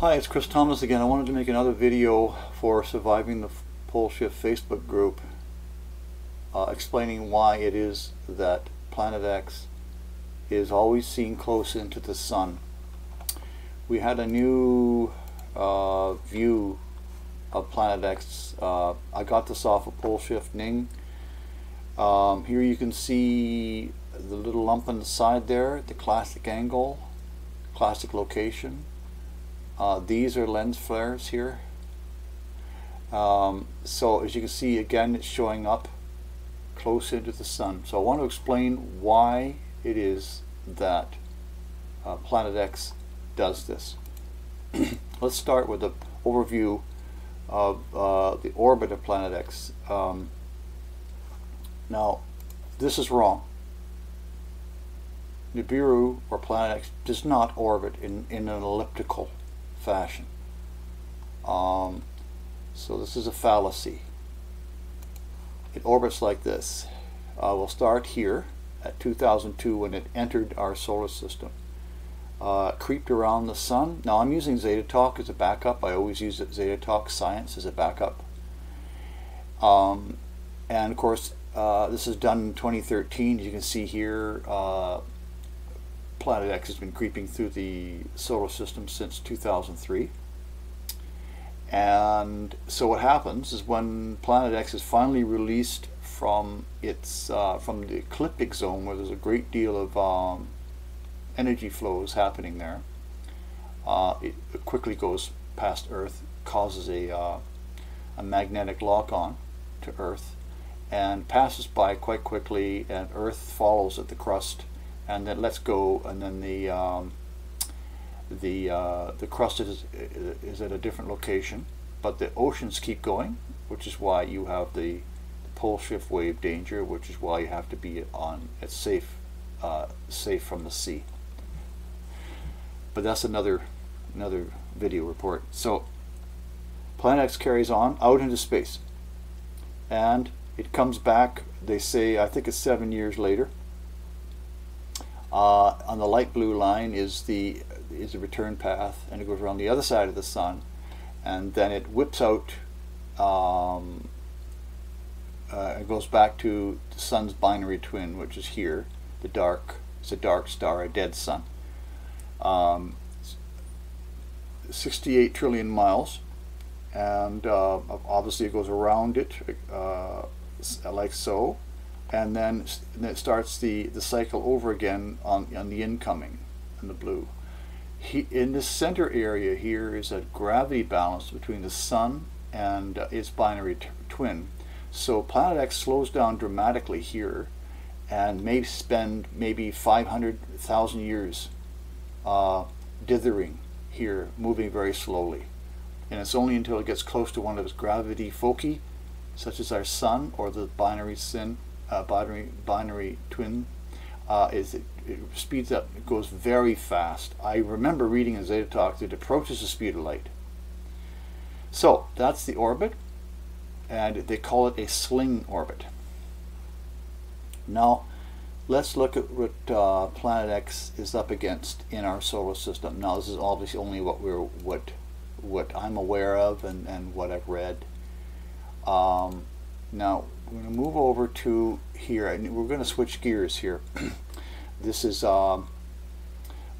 Hi, it's Chris Thomas again. I wanted to make another video for Surviving the Pole Shift Facebook group uh, explaining why it is that Planet X is always seen close into the Sun. We had a new uh, view of Planet X. Uh, I got this off of Pole Shift Ning. Um, here you can see the little lump on the side there, the classic angle, classic location. Uh, these are lens flares here. Um, so as you can see again it's showing up close into the sun. So I want to explain why it is that uh, Planet X does this. Let's start with an overview of uh, the orbit of Planet X. Um, now this is wrong. Nibiru or Planet X does not orbit in, in an elliptical fashion. Um, so this is a fallacy. It orbits like this. Uh, we'll start here at 2002 when it entered our solar system. Uh, creeped around the sun. Now I'm using Zeta Talk as a backup. I always use Zeta Talk Science as a backup. Um, and of course, uh, this is done in 2013. As you can see here, uh, Planet X has been creeping through the solar system since 2003. And so what happens is when Planet X is finally released from its uh, from the ecliptic zone, where there's a great deal of um, energy flows happening there, uh, it, quickly goes past Earth, causes a uh, a magnetic lock-on to Earth, and passes by quite quickly, and Earth follows at the crust and then let's go, and then the um, the uh, the crust is is at a different location, but the oceans keep going, which is why you have the, the pole shift wave danger, which is why you have to be on at safe uh, safe from the sea. But that's another another video report. So Planet X carries on out into space, and it comes back. They say I think it's seven years later uh, on the light blue line is the is the return path, and it goes around the other side of the sun, and then it whips out. Um, uh, it goes back to the sun's binary twin, which is here, the dark. It's a dark star, a dead sun. Um, 68 trillion miles, and uh, obviously it goes around it uh, like so, and then, it starts the, the cycle over again on, on the incoming in the blue. He, in the center area here is a gravity balance between the sun and uh, its binary twin. So Planet X slows down dramatically here and may spend maybe 500,000 years uh, dithering here, moving very slowly. And it's only until it gets close to one of its gravity foci, such as our sun or the binary sin, uh, binary binary twin uh, is it, it, speeds up it goes very fast. I remember reading in Zeta Talk that it approaches the speed of light. So that's the orbit and they call it a sling orbit. Now let's look at what uh, planet X is up against in our solar system. Now this is obviously only what we're what what I'm aware of and, and what I've read. Um, now we're going to move over to here and we're going to switch gears here. this is um,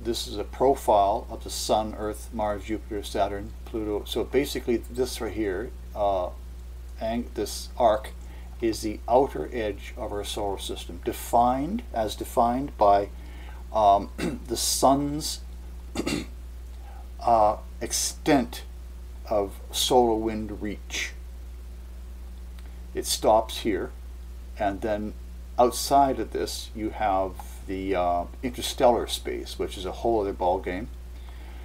this is a profile of the Sun, Earth, Mars, Jupiter, Saturn, Pluto. So basically this right here, uh, and this arc is the outer edge of our solar system, defined as defined by um, the Sun's uh, extent of solar wind reach it stops here and then outside of this you have the uh, interstellar space which is a whole other ball game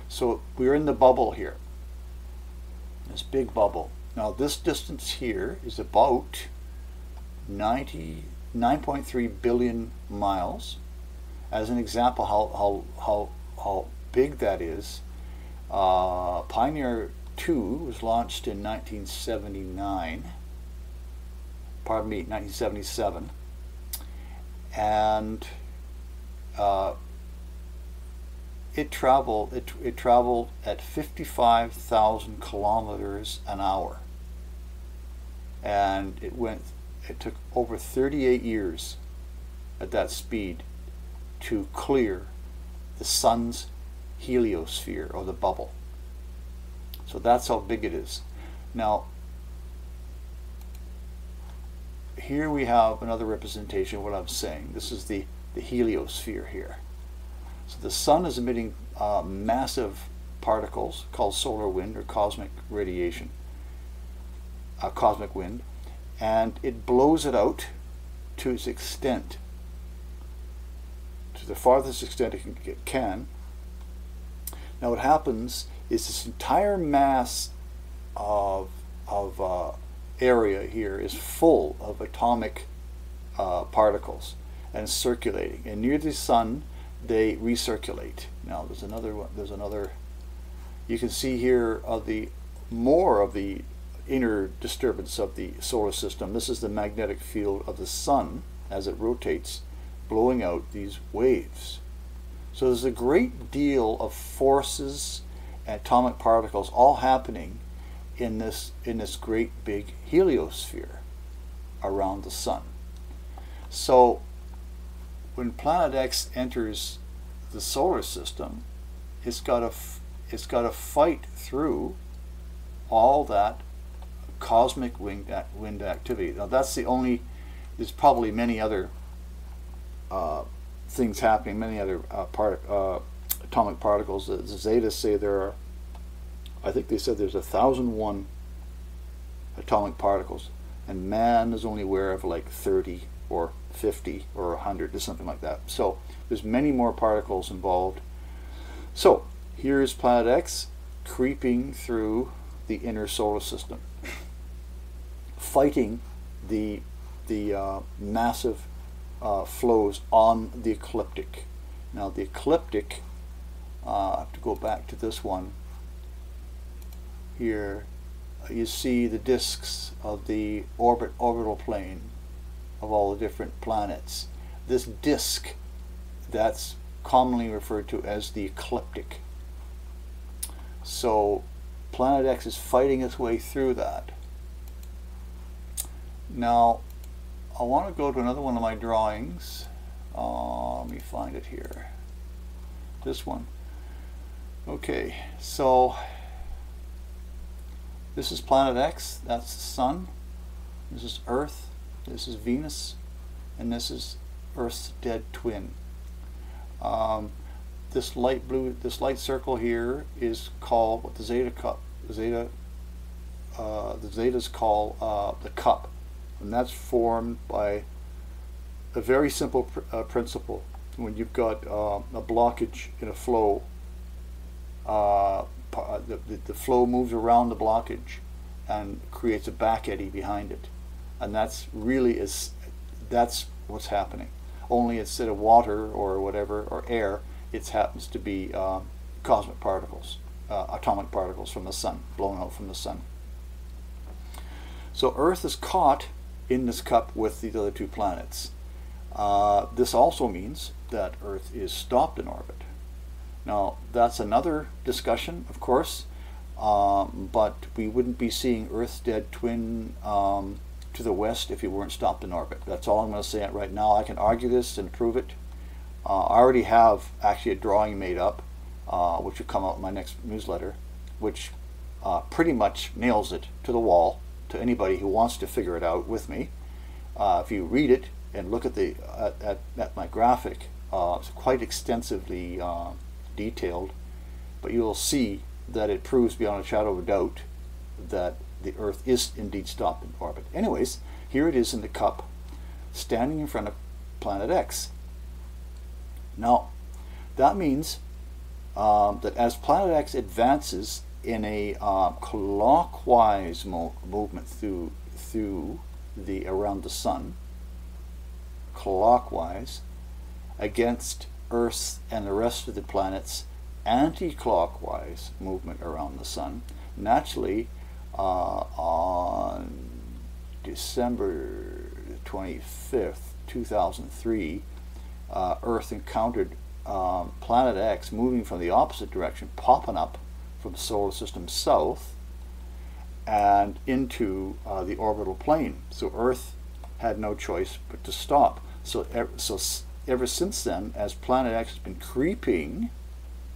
so we're in the bubble here. This big bubble. Now this distance here is about 99.3 billion miles. As an example how, how, how, how big that is uh, Pioneer 2 was launched in 1979 pardon me, 1977. And uh, it traveled it, it traveled at 55,000 kilometers an hour. And it went it took over 38 years at that speed to clear the sun's heliosphere or the bubble. So that's how big it is. Now here we have another representation of what I'm saying. This is the the heliosphere here. So the sun is emitting uh, massive particles called solar wind or cosmic radiation, uh, cosmic wind, and it blows it out to its extent, to the farthest extent it can. Now what happens is this entire mass of, of uh, area here is full of atomic uh, particles and circulating. And near the sun, they recirculate. Now there's another one, there's another, you can see here of the more of the inner disturbance of the solar system. This is the magnetic field of the sun as it rotates, blowing out these waves. So there's a great deal of forces, atomic particles all happening in this in this great big heliosphere around the sun. So when Planet X enters the solar system, it's got to it's got to fight through all that cosmic wind wind activity. Now that's the only. There's probably many other uh, things happening, many other uh, part, uh, atomic particles. The Zeta say there are. I think they said there's a thousand one atomic particles, and man is only aware of like 30 or 50 or 100 or something like that. So there's many more particles involved. So here is planet X creeping through the inner solar system, fighting the, the uh, massive uh, flows on the ecliptic. Now the ecliptic, uh, I have to go back to this one here, you see the disks of the orbit orbital plane of all the different planets. This disk, that's commonly referred to as the ecliptic. So Planet X is fighting its way through that. Now, I want to go to another one of my drawings. Uh, let me find it here. This one. Okay, so this is Planet X, that's the Sun. This is Earth, this is Venus, and this is Earth's dead twin. Um, this light blue, this light circle here is called what the zeta cup, zeta, uh, the zetas call uh, the cup, and that's formed by a very simple pr uh, principle. When you've got uh, a blockage in a flow, uh, uh, the, the flow moves around the blockage and creates a back eddy behind it and that's really is that's what's happening. Only instead of water or whatever or air, it happens to be uh, cosmic particles, uh, atomic particles from the sun, blown out from the sun. So Earth is caught in this cup with the other two planets. Uh, this also means that Earth is stopped in orbit. Now, that's another discussion, of course, um, but we wouldn't be seeing Earth's dead twin um, to the west if you weren't stopped in orbit. That's all I'm going to say right now. I can argue this and prove it. Uh, I already have actually a drawing made up, uh, which will come out in my next newsletter, which uh, pretty much nails it to the wall to anybody who wants to figure it out with me. Uh, if you read it and look at the at, at, at my graphic, uh, it's quite extensively uh, detailed, but you will see that it proves beyond a shadow of a doubt that the Earth is indeed stopped in orbit. Anyways, here it is in the cup, standing in front of planet X. Now, that means um, that as planet X advances in a uh, clockwise mo movement through through the around the sun, clockwise, against Earth and the rest of the planets anti-clockwise movement around the sun, naturally uh, on December 25th, 2003, uh, Earth encountered um, planet X moving from the opposite direction, popping up from the solar system south and into uh, the orbital plane. So Earth had no choice but to stop. So, so ever since then, as Planet X has been creeping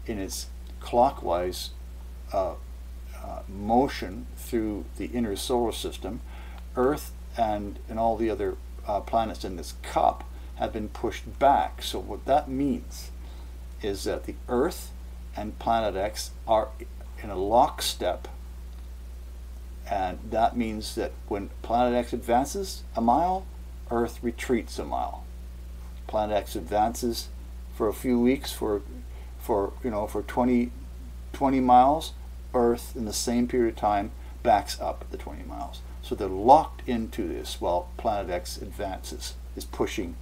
in its clockwise uh, uh, motion through the inner solar system, Earth and, and all the other uh, planets in this cup have been pushed back. So what that means is that the Earth and Planet X are in a lockstep and that means that when Planet X advances a mile, Earth retreats a mile. Planet X advances for a few weeks for for you know for 20, 20 miles, Earth in the same period of time backs up the 20 miles. So they're locked into this while Planet X advances, is pushing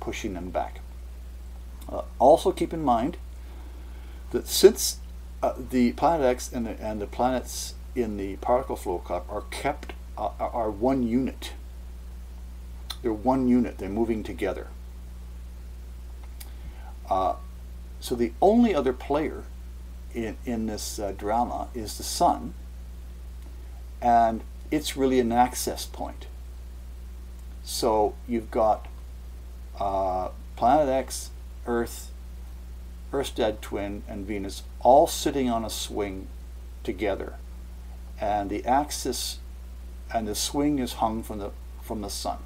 pushing them back. Uh, also keep in mind that since uh, the Planet X and the, and the planets in the particle flow cup are kept uh, are one unit. They're one unit. They're moving together. Uh, so the only other player in in this uh, drama is the sun, and it's really an access point. So you've got uh, Planet X, Earth, Earth's dead twin, and Venus all sitting on a swing together and the axis and the swing is hung from the from the sun.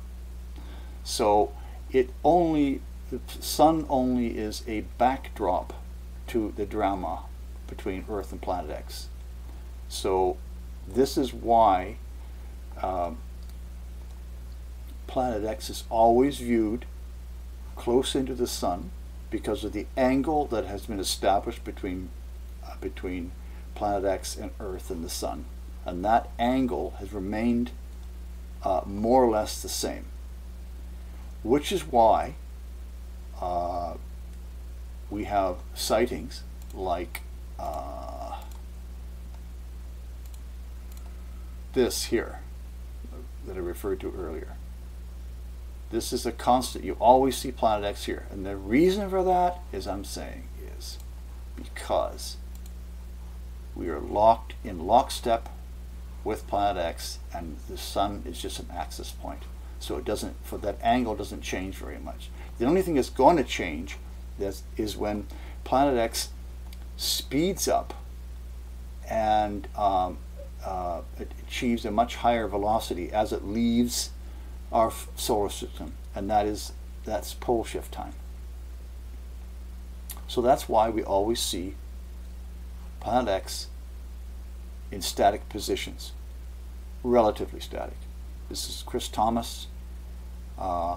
So it only the sun only is a backdrop to the drama between Earth and Planet X. So this is why um, Planet X is always viewed close into the sun because of the angle that has been established between uh, between Planet X and Earth and the sun and that angle has remained uh, more or less the same. Which is why uh, we have sightings like uh, this here that I referred to earlier. This is a constant. You always see Planet X here. And the reason for that is I'm saying is because we are locked in lockstep with Planet X, and the Sun is just an axis point. So it doesn't, for that angle doesn't change very much. The only thing that's going to change is, is when Planet X speeds up and um, uh, achieves a much higher velocity as it leaves our solar system, and that is that's pole shift time. So that's why we always see Planet X in static positions, relatively static. This is Chris Thomas. Uh,